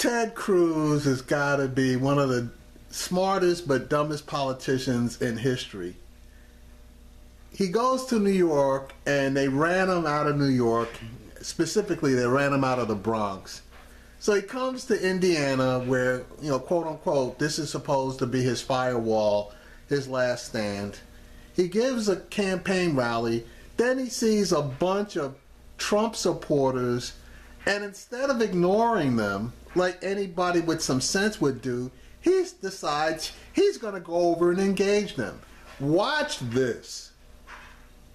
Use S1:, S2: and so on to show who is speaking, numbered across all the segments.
S1: Ted Cruz has got to be one of the smartest but dumbest politicians in history. He goes to New York and they ran him out of New York. Specifically, they ran him out of the Bronx. So he comes to Indiana where, you know, quote unquote, this is supposed to be his firewall, his last stand. He gives a campaign rally. Then he sees a bunch of Trump supporters. And instead of ignoring them, like anybody with some sense would do, he decides he's going to go over and engage them. Watch this.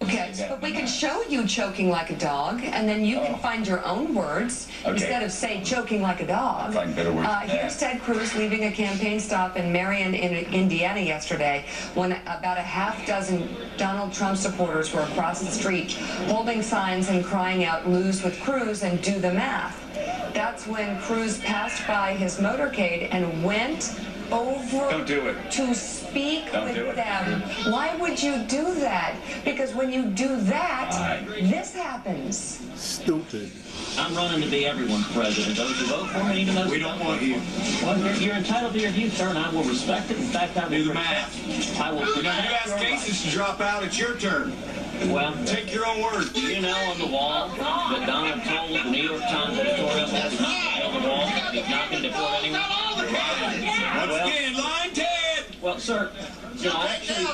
S2: Okay, but we can show you choking like a dog, and then you can find your own words
S3: Okay.
S2: instead of say choking like a dog.
S3: Find better words.
S2: Uh, here's Ted Cruz leaving a campaign stop in Marion, in Indiana yesterday when about a half dozen Donald Trump supporters were across the street holding signs and crying out, lose with Cruz and do the math. That's when Cruz passed by his motorcade and went over
S3: Don't do it.
S2: to speak
S3: Don't
S2: with
S3: do it.
S2: them. Why would you do that? Because when you do that, this happens.
S1: Stupid.
S4: I'm running to be everyone's president. Those who vote for me, even those
S3: We don't want you.
S4: Well, you're, you're entitled to your view, sir, and I will respect it. In fact, I will
S3: Do the math.
S4: I will
S3: You know,
S4: protect
S3: you ask
S4: your
S3: cases to drop out, it's your turn.
S4: Well,
S3: Take your own words.
S4: you know on the wall that Donald told the New York Times editorial on the wall he's not going to deport anyone.
S3: Once
S4: Well-
S3: again, line Ted.
S4: Well, sir, you know, actually,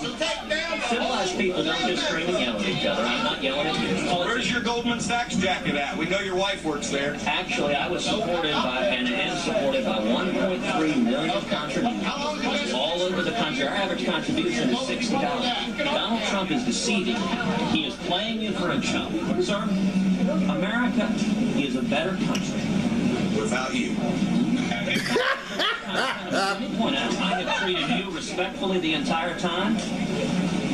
S4: civilized people don't just scream and yell at each other. I'm not yelling at you.
S3: Where's your Goldman Sachs jacket at? We know your wife works there.
S4: Actually, I was supported by and am supported by 1.3 million contributions all over the country. Our average contribution is $60. Donald Trump is deceiving. He is playing you for a chump. Sir, America is a better country.
S3: Without you.
S4: Let me point out, I have treated you respectfully the entire time.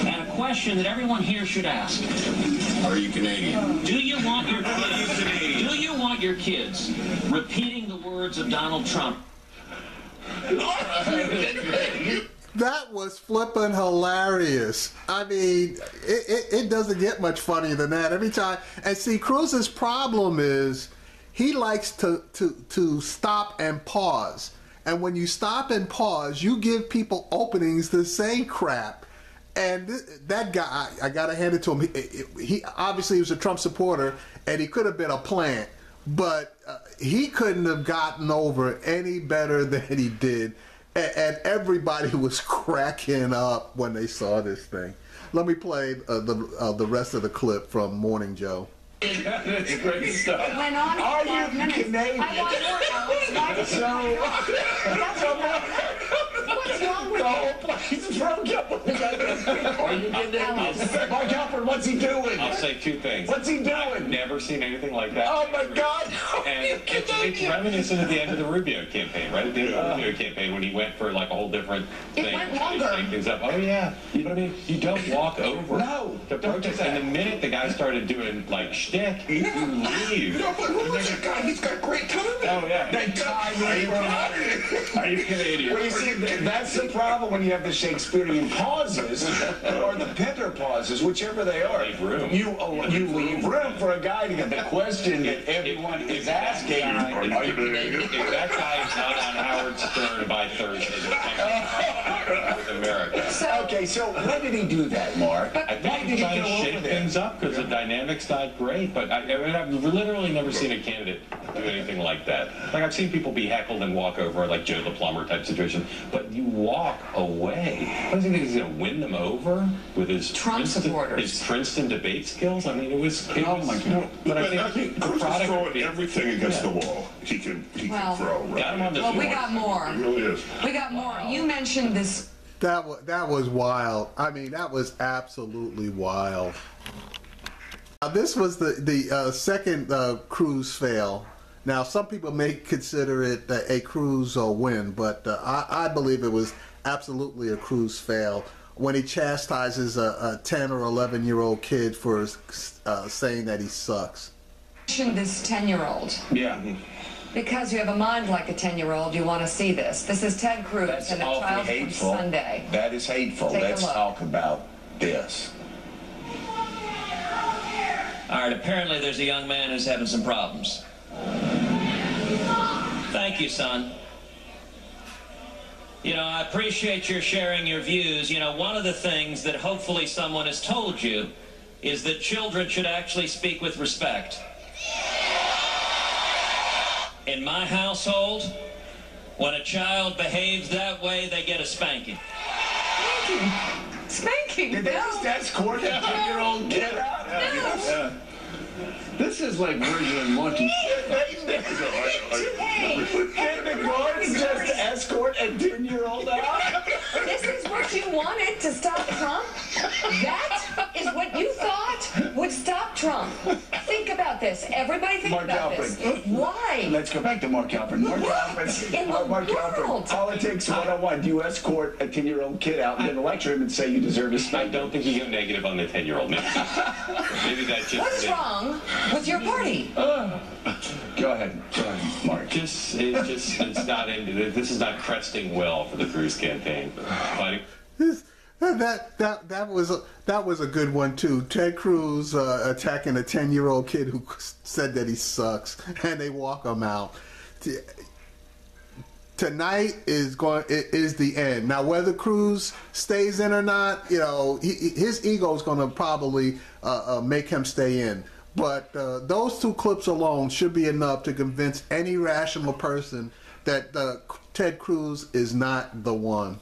S4: And a question that everyone here should ask.
S3: Are you Canadian?
S4: Do you want your
S3: Are you
S4: kids, do you want your kids repeating the words of Donald Trump
S1: That was flippin' hilarious. I mean, it, it, it doesn't get much funnier than that. Every time, and see, Cruz's problem is he likes to, to, to stop and pause. And when you stop and pause, you give people openings to say crap. And th- that guy, I gotta hand it to him. He, he obviously was a Trump supporter, and he could have been a plant, but uh, he couldn't have gotten over any better than he did. And, and everybody was cracking up when they saw this thing. Let me play uh, the uh, the rest of the clip from Morning Joe.
S3: That's great stuff.
S2: It went on
S5: Are you
S2: five minutes.
S5: Canadian?
S2: I want more, Alex. Why did you What's wrong with
S5: The
S2: you?
S5: whole place broke up. Are you Canadian? Mark Halperin, what's he doing?
S6: I'll say two things.
S5: What's he
S6: I've
S5: doing?
S6: never seen anything like that.
S5: Oh my God!
S6: And it's, it's reminiscent of the end of the Rubio campaign, right? At the end of the Rubio campaign when he went for like a whole different
S2: It
S6: thing.
S2: went longer.
S6: things up. Oh yeah. But I mean, you don't walk over
S5: No,
S6: to protest. And the minute the guy started doing like shtick, you leave.
S5: No, but who is that guy? He's got great timing.
S6: Oh yeah.
S5: They timing.
S6: Are you Canadian?
S5: Well, you see, that's the problem when you have the Shakespearean pauses or the Pinter pauses, whichever they are.
S6: Leave room.
S5: You uh, you leave room for a guy to get the question that everyone is asking. Are you Canadian?
S6: If that guy is not on Howard Stern by Thursday, with America.
S2: So,
S5: Okay, so when did he do that, Mark?
S6: I
S5: Why
S6: think
S5: did
S6: he's
S5: he
S6: trying
S5: go
S6: to shake things up because the dynamic's not great. But I, I mean, I've literally never seen a candidate do anything like that. Like I've seen people be heckled and walk over, like Joe the plumber type situation. But you walk away. What does he think he's going to win them over with his
S2: Trump
S6: Princeton,
S2: supporters.
S6: His Princeton debate skills. I mean, it was. It
S5: Oh
S6: was
S5: my God.
S6: But I
S7: But
S6: think,
S7: I think
S6: the
S7: Cruz is throwing
S6: be-
S7: everything against
S6: Yeah.
S7: the wall. He can he
S2: Well,
S7: can throw. Right?
S6: Got him on
S2: well, we got more.
S7: It really is.
S2: We got more. You mentioned this
S1: That was that was wild. I mean, that was absolutely wild. Now, this was the the uh, second uh, Cruz fail. Now, some people may consider it a, a cruise or win, but uh, I, I believe it was absolutely a Cruz fail when he chastises a, a 10 or 11 year old kid for uh, saying that he sucks.
S2: mentioned this 10-year-old.
S3: Yeah.
S2: Because you have a mind like a 10-year-old, you want to see this. This is Ted Cruz
S5: That's
S2: and a
S5: awfully
S2: child from
S5: hateful.
S2: Sunday.
S5: That is hateful.
S2: Take a
S5: Let's talk about this.
S4: All right, apparently there's a young man who's having some problems. Thank you, son. You know, I appreciate your sharing your views. You know, one of the things that hopefully someone has told you is that children should actually speak with respect. In my household, when a child behaves that way, they get a spanking.
S2: Spanking.
S5: Did they
S2: no.
S5: just escort a 10-year-old kid out?
S2: No.
S8: This is like version monkey.
S5: Did the guards just escort a 10-year-old out?
S2: This is what you wanted to stop Trump? That is what you thought would stop Trump. Think about this. Everybody think
S5: Mark
S2: about
S5: Halperin.
S2: this. Why?
S5: Let's go back to Mark Halperin. Mark
S2: What
S5: Halperin.
S2: in the
S5: Mark Halperin.
S2: world?
S5: Politics 101. Do you escort a 10-year-old kid out and then lecture him and say you deserve a
S6: I
S5: spank?
S6: don't think you go negative on the 10 year old. Maybe, maybe that's just.
S2: What's wrong with your party?
S5: Uh, go ahead. Go ahead, Mark.
S6: Just, it just, it's not in, this is not cresting well for the Cruz campaign. Fighting.
S1: That that that was a, that was a good one too. Ted Cruz uh, attacking a ten year old kid who said that he sucks, and they walk him out. Tonight is going is the end. Now, whether Cruz stays in or not, you know, he- his ego is going to probably uh, uh, make him stay in. But uh, those two clips alone should be enough to convince any rational person that uh, Ted Cruz is not the one.